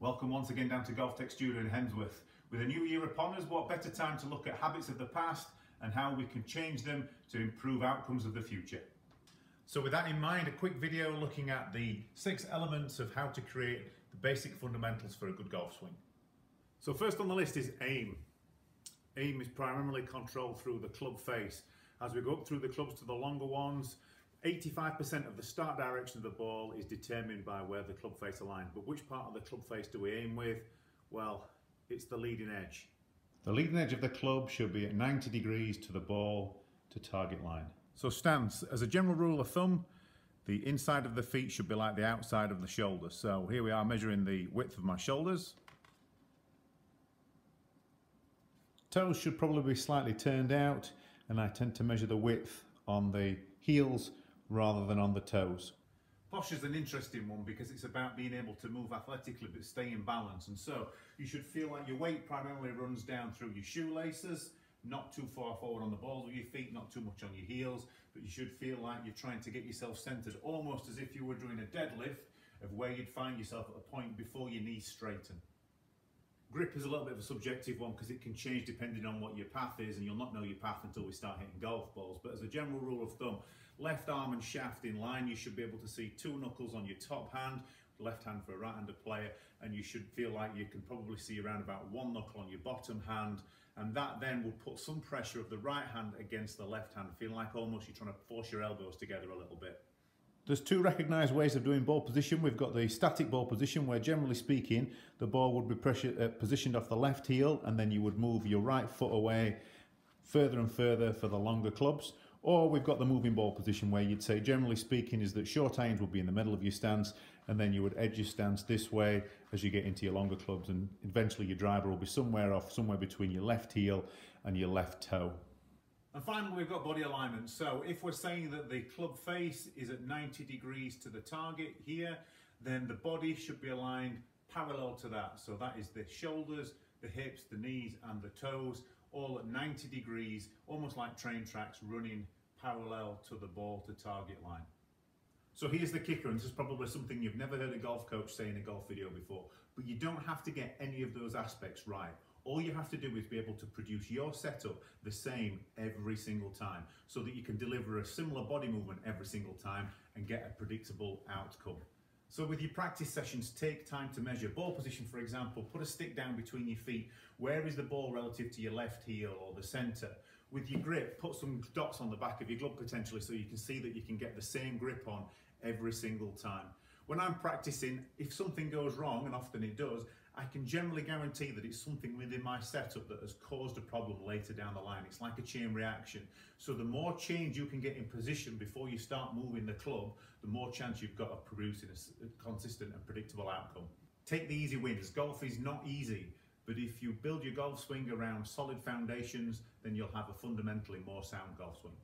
Welcome once again down to Golf Tech Studio in Hemsworth. With a new year upon us, what better time to look at habits of the past and how we can change them to improve outcomes of the future. So with that in mind, a quick video looking at the six elements of how to create the basic fundamentals for a good golf swing. So first on the list is aim. Aim is primarily controlled through the club face. As we go up through the clubs to the longer ones, 85% of the start direction of the ball is determined by where the club face aligns. But which part of the club face do we aim with? Well, it's the leading edge. The leading edge of the club should be at 90 degrees to the ball to target line. So stance, as a general rule of thumb, the inside of the feet should be like the outside of the shoulders. So here we are measuring the width of my shoulders. Toes should probably be slightly turned out and I tend to measure the width on the heels rather than on the toes. Posture is an interesting one because it's about being able to move athletically but stay in balance. And so you should feel like your weight primarily runs down through your shoelaces, not too far forward on the balls of your feet, not too much on your heels, but you should feel like you're trying to get yourself centered almost as if you were doing a deadlift of where you'd find yourself at a point before your knees straighten. Grip is a little bit of a subjective one because it can change depending on what your path is and you'll not know your path until we start hitting golf balls. But as a general rule of thumb, left arm and shaft in line, you should be able to see two knuckles on your top hand, left hand for a right-handed player, and you should feel like you can probably see around about one knuckle on your bottom hand, and that then will put some pressure of the right hand against the left hand, feeling like almost you're trying to force your elbows together a little bit. There's two recognised ways of doing ball position. We've got the static ball position where generally speaking the ball would be pressure, uh, positioned off the left heel and then you would move your right foot away further and further for the longer clubs. Or we've got the moving ball position where you'd say generally speaking is that short irons would be in the middle of your stance and then you would edge your stance this way as you get into your longer clubs and eventually your driver will be somewhere off, somewhere between your left heel and your left toe. And finally, we've got body alignment. So if we're saying that the club face is at 90 degrees to the target here, then the body should be aligned parallel to that. So that is the shoulders, the hips, the knees and the toes, all at 90 degrees, almost like train tracks running parallel to the ball to target line. So here's the kicker, and this is probably something you've never heard a golf coach say in a golf video before, but you don't have to get any of those aspects right. All you have to do is be able to produce your setup the same every single time so that you can deliver a similar body movement every single time and get a predictable outcome. So with your practice sessions, take time to measure. Ball position, for example, put a stick down between your feet. Where is the ball relative to your left heel or the center? With your grip, put some dots on the back of your glove potentially so you can see that you can get the same grip on every single time. When I'm practicing, if something goes wrong, and often it does, I can generally guarantee that it's something within my setup that has caused a problem later down the line. It's like a chain reaction. So the more change you can get in position before you start moving the club, the more chance you've got of producing a consistent and predictable outcome. Take the easy wins. Golf is not easy, but if you build your golf swing around solid foundations, then you'll have a fundamentally more sound golf swing.